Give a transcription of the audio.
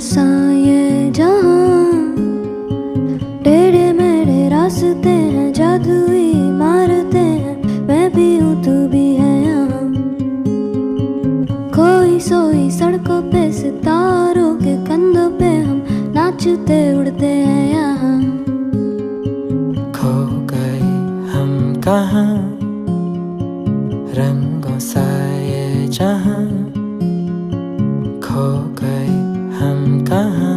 सा ये जहाँ टेढ़े मेढ़े रास्ते हैं, जादुई मारते हैं, मैं भी हूँ तू भी है यहाँ। कोई सोई सड़कों पे सितारों के कंधों पे हम नाचते उड़ते हैं यहाँ। खो गए हम कहाँ? रंगों सा ये जहाँ खो गए Kahan, kahan.